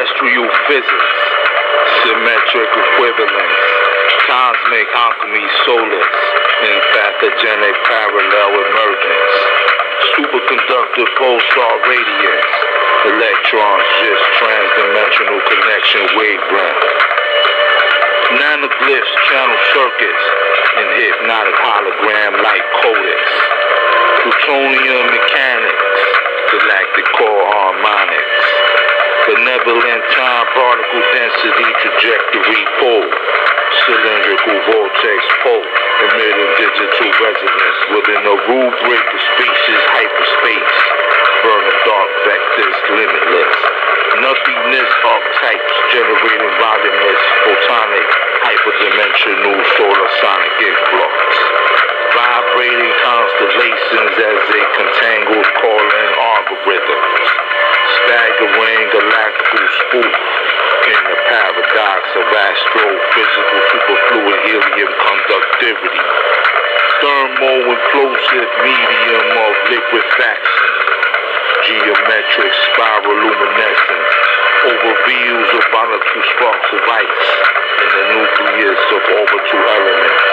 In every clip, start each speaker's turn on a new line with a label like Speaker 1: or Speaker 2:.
Speaker 1: physics, symmetric equivalence, cosmic alchemy solus, empathogenic parallel emergence, superconductor pulsar radiance, electrons just transdimensional connection wavelength, nanoglyphs channel circuits, and hypnotic hologram like codecs, plutonium mechanics, galactic core harmonics, benevolent time particle density trajectory pole, cylindrical vortex pole, emitting digital resonance within a rubric of species hyperspace, burning dark vectors limitless, nothingness archetypes generating voluminous photonic hyperdimensional solar sonic influx, vibrating constellations as they contangle calling algorithms, staggering in the paradox of astrophysical superfluid helium conductivity, thermo-implosive medium of liquefaction, geometric spiral luminescence over views of volatile sparks of ice in the nucleus of orbital elements.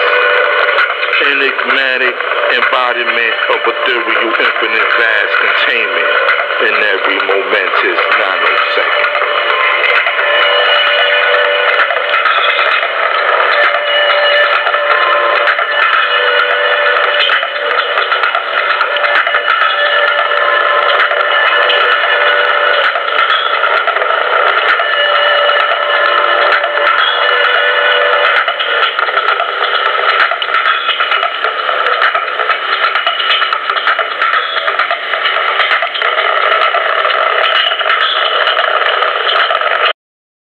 Speaker 1: Enigmatic embodiment of ethereal infinite vast containment in every momentous nanosecond.